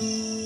Bye.